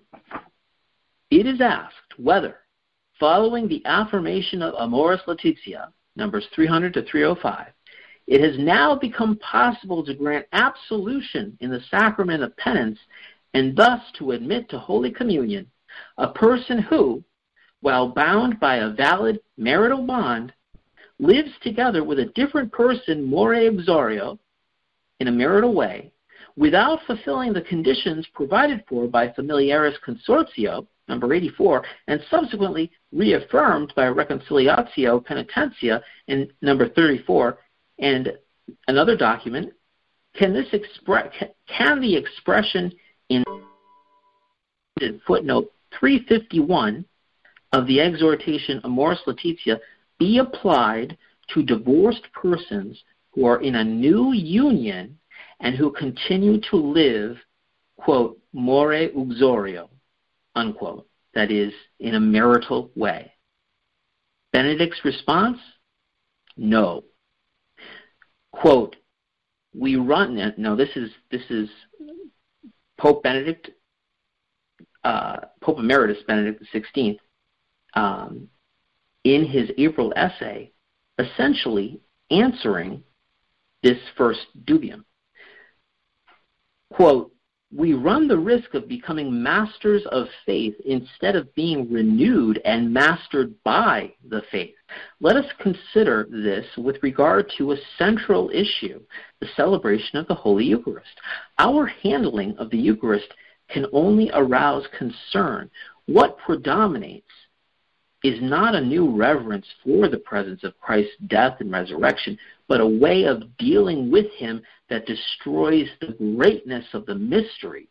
It is asked whether, following the affirmation of Amoris Laetitia, numbers 300 to 305, it has now become possible to grant absolution in the sacrament of penance and thus to admit to Holy Communion a person who, while bound by a valid marital bond, lives together with a different person more uxorio in a marital way without fulfilling the conditions provided for by Familiaris Consortio, number 84, and subsequently reaffirmed by Reconciliatio Paenitentia in number 34, and another document, can this expre- can the expression in footnote 351 of the exhortation Amoris Laetitia be applied to divorced persons who are in a new union and who continue to live, quote, more uxorio, unquote, that is, in a marital way. Benedict's response? No. Quote, we run, no, this is, this is Pope Benedict, uh, Pope Emeritus Benedict XVI, um, in his April essay, essentially answering this first dubium. Quote, we run the risk of becoming masters of faith instead of being renewed and mastered by the faith. Let us consider this with regard to a central issue, the celebration of the Holy Eucharist. Our handling of the Eucharist can only arouse concern. What predominates is not a new reverence for the presence of Christ's death and resurrection, but a way of dealing with him that destroys the greatness of the mystery.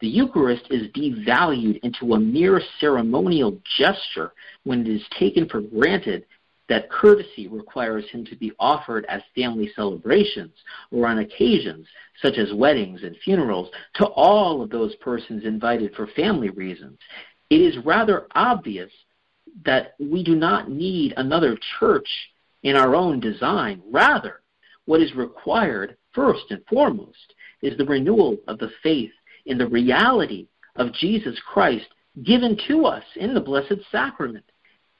The Eucharist is devalued into a mere ceremonial gesture when it is taken for granted that courtesy requires him to be offered as family celebrations or on occasions such as weddings and funerals to all of those persons invited for family reasons. It is rather obvious that we do not need another church in our own design. Rather, what is required first and foremost is the renewal of the faith in the reality of Jesus Christ given to us in the Blessed Sacrament.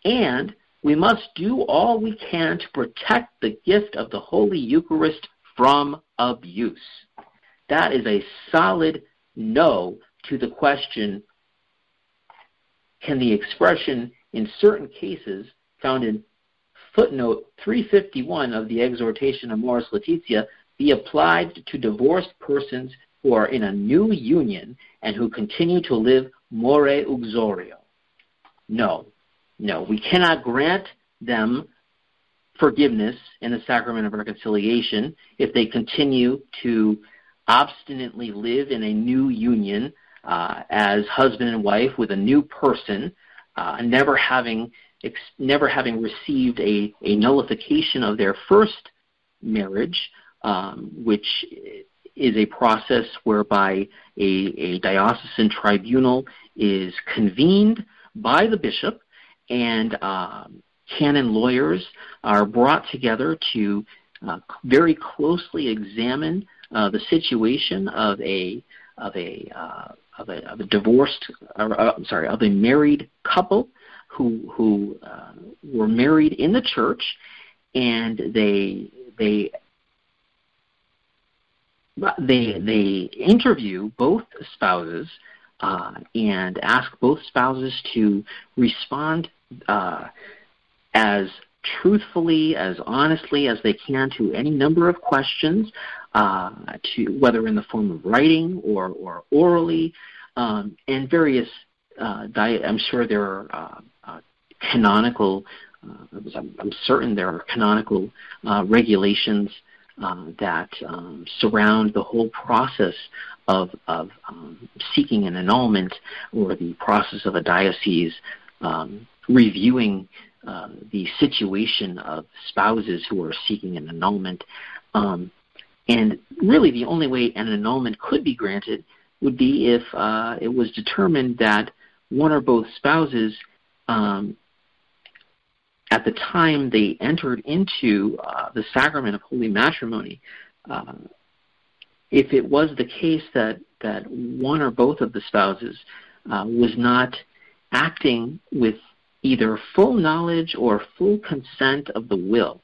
And we must do all we can to protect the gift of the Holy Eucharist from abuse. That is a solid no to the question can the expression in certain cases found in footnote 351 of the exhortation Amoris Laetitia be applied to divorced persons who are in a new union and who continue to live more uxorio. No, no, we cannot grant them forgiveness in the sacrament of reconciliation if they continue to obstinately live in a new union uh, as husband and wife with a new person, uh, never having ex- never having received a, a nullification of their first marriage, um, which is a process whereby a, a diocesan tribunal is convened by the bishop and um, canon lawyers are brought together to uh, very closely examine uh, the situation of a of a uh, of a, of a divorced, or, uh, sorry, of a married couple who who uh, were married in the church, and they they they they interview both spouses uh, and ask both spouses to respond uh, as truthfully, as honestly as they can to any number of questions, uh, to whether in the form of writing or, or orally, um, and various. Uh, diet, I'm sure there are uh, uh, canonical. Uh, I'm, I'm, certain there are canonical uh, regulations that um, surround the whole process of, of um, seeking an annulment or the process of a diocese um, reviewing uh, the situation of spouses who are seeking an annulment. Um, and really, the only way an annulment could be granted would be if uh, it was determined that one or both spouses, um, at the time they entered into uh, the sacrament of holy matrimony, uh, if it was the case that, that one or both of the spouses uh, was not acting with either full knowledge or full consent of the will.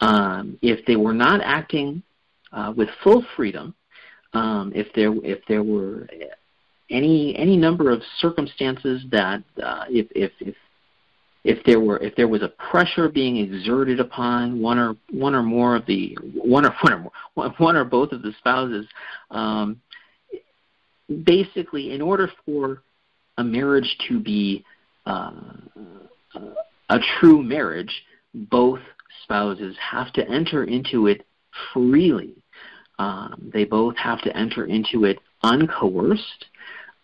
Um, if they were not acting uh, with full freedom, um, if there if there were any any number of circumstances that uh, if if if if there were if there was a pressure being exerted upon one or one or more of the one or one or one or both of the spouses, um, basically, in order for a marriage to be uh, a true marriage, both spouses have to enter into it freely. Um, they both have to enter into it uncoerced.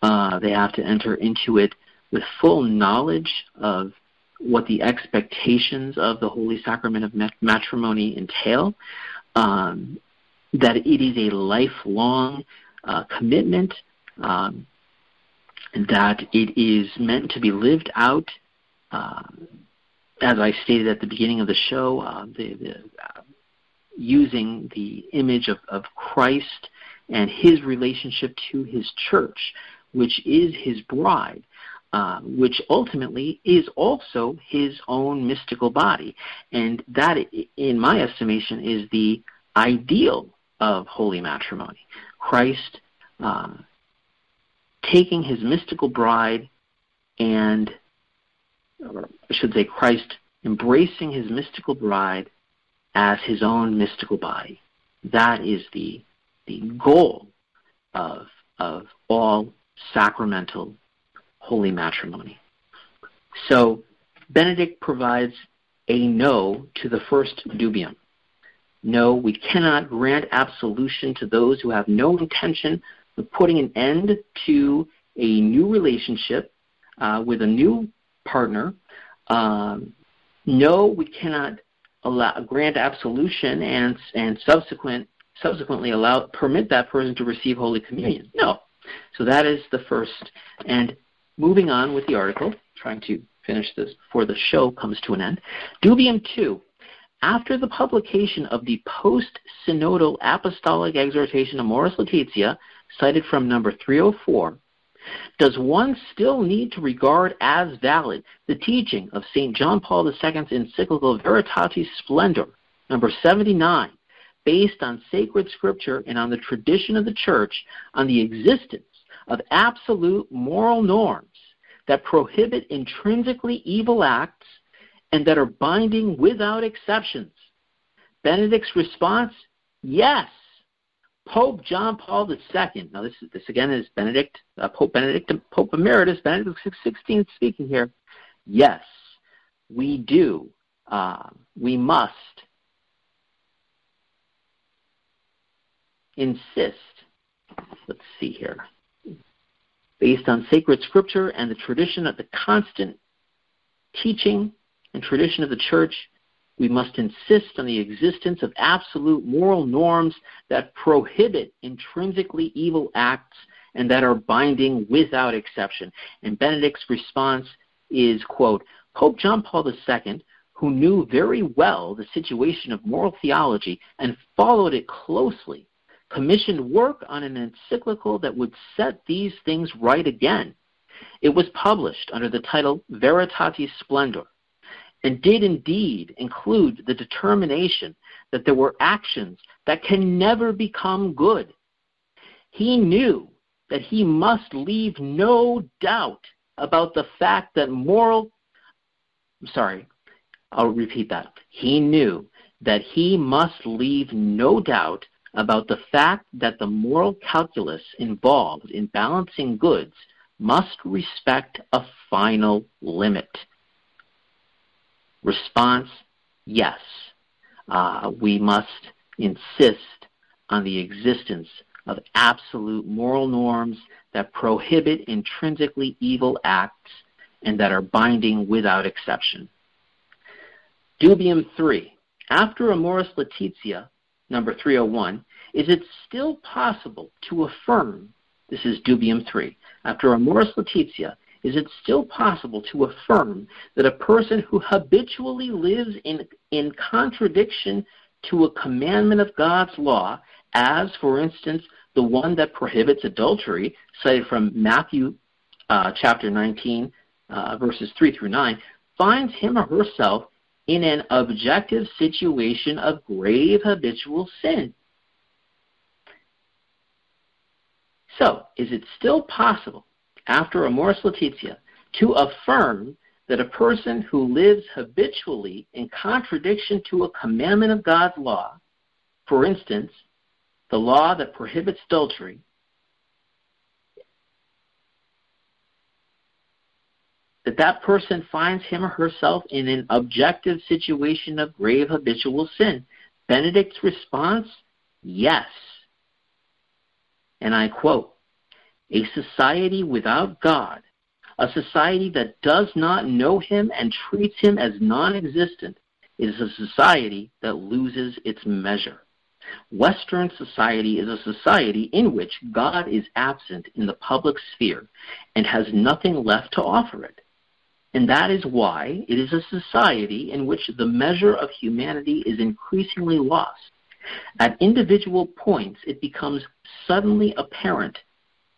Uh, they have to enter into it with full knowledge of what the expectations of the Holy Sacrament of matrimony entail. Um, that it is a lifelong uh, commitment. Um, that it is meant to be lived out, uh, as I stated at the beginning of the show, uh, the, the, uh, using the image of, of Christ and his relationship to his church, which is his bride. Uh, which ultimately is also his own mystical body. And that, in my estimation, is the ideal of holy matrimony. Christ uh, taking his mystical bride and, or I should say, Christ embracing his mystical bride as his own mystical body. That is the, the goal of, of all sacramental holy matrimony. So Benedict provides a no to the first dubium. No, we cannot grant absolution to those who have no intention putting an end to a new relationship uh, with a new partner. Um, no, we cannot allow, grant absolution and and subsequent subsequently allow permit that person to receive Holy Communion. No. So that is the first. And moving on with the article, trying to finish this before the show comes to an end. Dubium two. After the publication of the post synodal apostolic exhortation Amoris Laetitia, cited from number 304, does one still need to regard as valid the teaching of St. John Paul II's encyclical Veritatis Splendor, number 79, based on sacred scripture and on the tradition of the Church on the existence of absolute moral norms that prohibit intrinsically evil acts and that are binding without exceptions. Benedict's response, yes. Pope John Paul II. Now, this, is, this again is Benedict, uh, Pope Benedict, Pope Emeritus Benedict XVI speaking here. Yes, we do. Uh, we must insist. Let's see here. Based on sacred scripture and the tradition of the constant teaching and tradition of the church, we must insist on the existence of absolute moral norms that prohibit intrinsically evil acts and that are binding without exception. And Benedict's response is, quote, Pope John Paul II, who knew very well the situation of moral theology and followed it closely, commissioned work on an encyclical that would set these things right again. It was published under the title Veritatis Splendor and did indeed include the determination that there were actions that can never become good. He knew that he must leave no doubt about the fact that moral I'm sorry, I'll repeat that. He knew that he must leave no doubt about the fact that the moral calculus involved in balancing goods must respect a final limit. Response yes. Uh, we must insist on the existence of absolute moral norms that prohibit intrinsically evil acts and that are binding without exception. Dubium 3. After Amoris Laetitia, number 301, is it still possible to affirm, this is Dubium 3, after Amoris Laetitia, is it still possible to affirm that a person who habitually lives in, in contradiction to a commandment of God's law, as, for instance, the one that prohibits adultery, cited from Matthew uh, chapter 19, uh, verses 3 through 9, finds him or herself in an objective situation of grave habitual sin. So, is it still possible after Amoris Laetitia to affirm that a person who lives habitually in contradiction to a commandment of God's law, for instance, the law that prohibits adultery, that that person finds him or herself in an objective situation of grave habitual sin? Benedict's response, yes. And I quote, a society without God, a society that does not know Him and treats Him as non existent, is a society that loses its measure. Western society is a society in which God is absent in the public sphere and has nothing left to offer it. And that is why it is a society in which the measure of humanity is increasingly lost. At individual points, it becomes suddenly apparent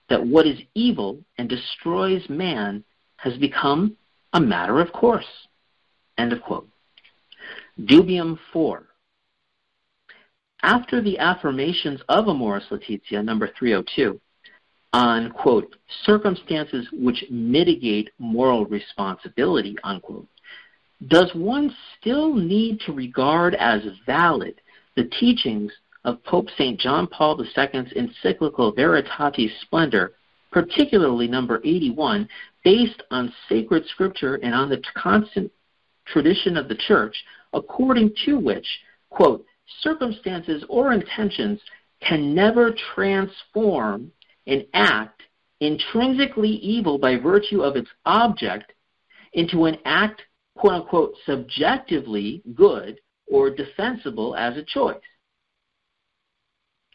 that what is evil and destroys man has become a matter of course. End of quote. Dubium 4. After the affirmations of Amoris Laetitia, number 302, on, quote, circumstances which mitigate moral responsibility, unquote, does one still need to regard as valid the teachings of Pope St. John Paul II's encyclical Veritatis Splendor, particularly number 81, based on sacred scripture and on the constant tradition of the church, according to which, quote, circumstances or intentions can never transform an act intrinsically evil by virtue of its object into an act, quote unquote, subjectively good or defensible as a choice.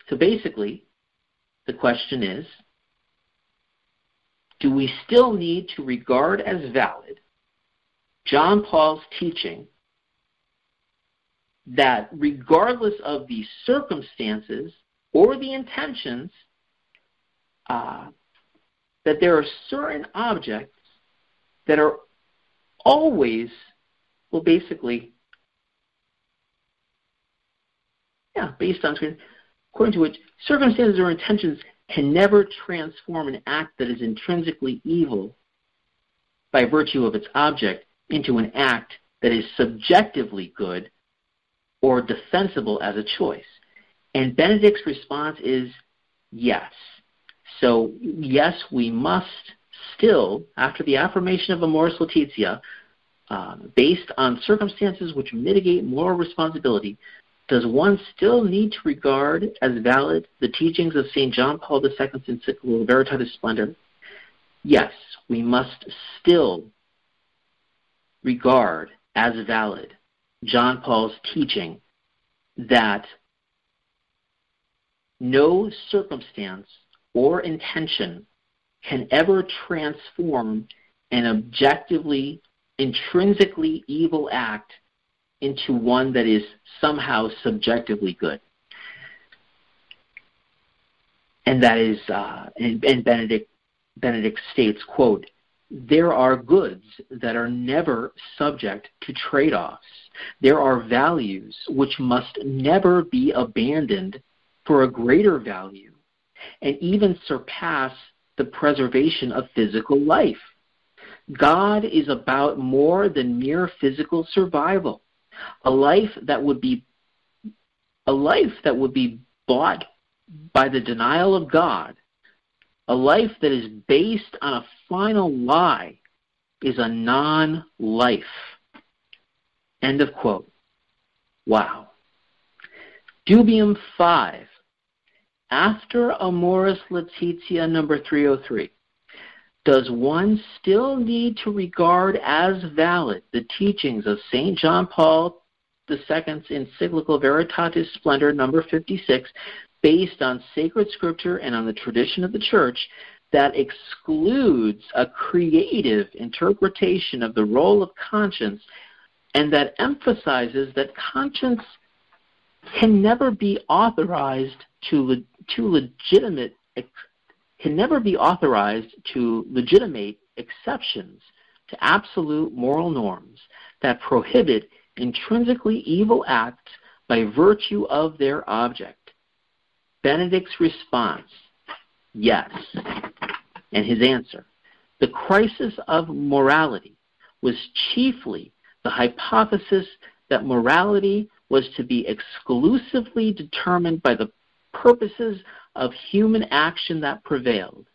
So basically, the question is do we still need to regard as valid John Paul's teaching that regardless of the circumstances or the intentions, uh, that there are certain objects that are always, well, basically, yeah, based on according to which circumstances or intentions can never transform an act that is intrinsically evil by virtue of its object into an act that is subjectively good or defensible as a choice? And Benedict's response is yes. So, yes, we must still, after the affirmation of Amoris Laetitia, uh, based on circumstances which mitigate moral responsibility, does one still need to regard as valid the teachings of St. John Paul II's encyclical Veritatis Splendor? Yes, we must still regard as valid John Paul's teaching that no circumstance or intention can ever transform an objectively, intrinsically evil act into one that is somehow subjectively good. And that is, uh, and, and Benedict, Benedict states, quote, there are goods that are never subject to trade offs. There are values which must never be abandoned for a greater value and even surpass the preservation of physical life. God is about more than mere physical survival. A life that would be a life that would be bought by the denial of God, a life that is based on a final lie is a non-life. End of quote. Wow. Dubium 5 after Amoris Laetitia number 303, does one still need to regard as valid the teachings of St. John Paul II's encyclical Veritatis Splendor number 56, based on sacred scripture and on the tradition of the church, that excludes a creative interpretation of the role of conscience and that emphasizes that conscience can never be authorized to to legitimate can never be authorized to legitimate exceptions to absolute moral norms that prohibit intrinsically evil acts by virtue of their object. Benedict's response, yes, and his answer, the crisis of morality was chiefly the hypothesis that morality was to be exclusively determined by the purposes of human action that prevailed.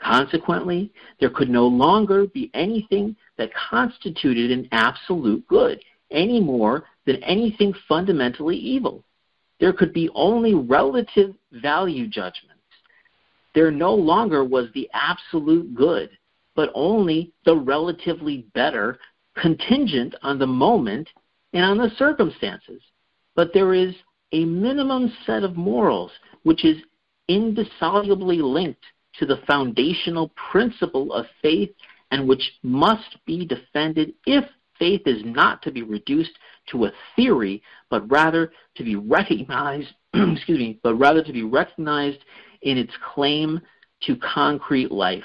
Consequently, there could no longer be anything that constituted an absolute good, any more than anything fundamentally evil. There could be only relative value judgments. There no longer was the absolute good, but only the relatively better contingent on the moment and on the circumstances. But there is a minimum set of morals which is indissolubly linked to the foundational principle of faith and which must be defended if faith is not to be reduced to a theory but rather to be recognized [clears throat] excuse me but rather to be recognized in its claim to concrete life.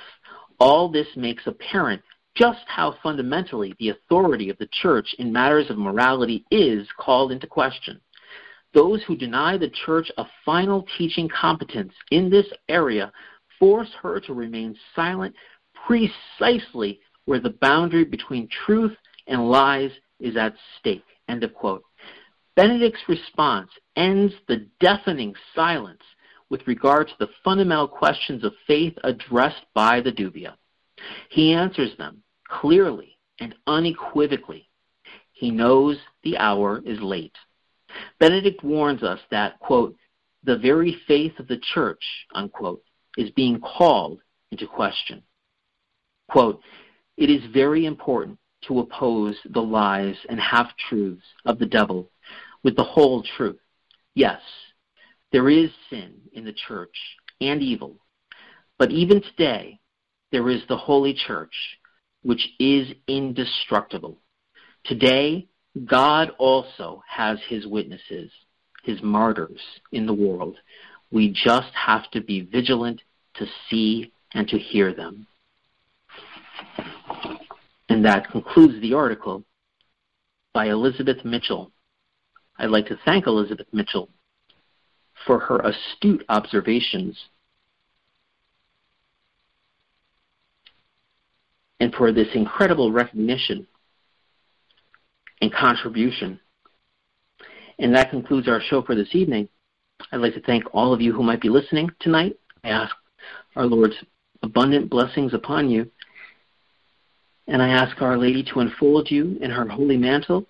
All this makes apparent just how fundamentally the authority of the church in matters of morality is called into question those who deny the church a final teaching competence in this area force her to remain silent precisely where the boundary between truth and lies is at stake. End of quote. Benedict's response ends the deafening silence with regard to the fundamental questions of faith addressed by the dubia. He answers them clearly and unequivocally. He knows the hour is late. Benedict warns us that, quote, the very faith of the church, unquote, is being called into question. Quote, it is very important to oppose the lies and half truths of the devil with the whole truth. Yes, there is sin in the church and evil, but even today there is the Holy Church, which is indestructible. Today God also has his witnesses, his martyrs in the world. We just have to be vigilant to see and to hear them. And that concludes the article by Elizabeth Mitchell. I'd like to thank Elizabeth Mitchell for her astute observations and for this incredible recognition and contribution. And that concludes our show for this evening. I'd like to thank all of you who might be listening tonight. I ask our Lord's abundant blessings upon you. And I ask Our Lady to enfold you in her holy mantle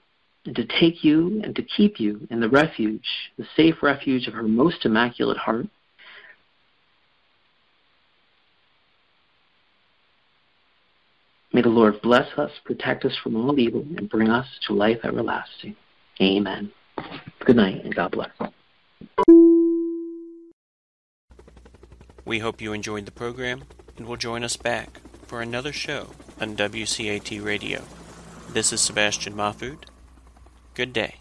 and to take you and to keep you in the refuge, the safe refuge of her most immaculate heart. May the Lord bless us, protect us from all evil, and bring us to life everlasting. Amen. Good night, and God bless. We hope you enjoyed the program and will join us back for another show on WCAT Radio. This is Sebastian Mahfood. Good day.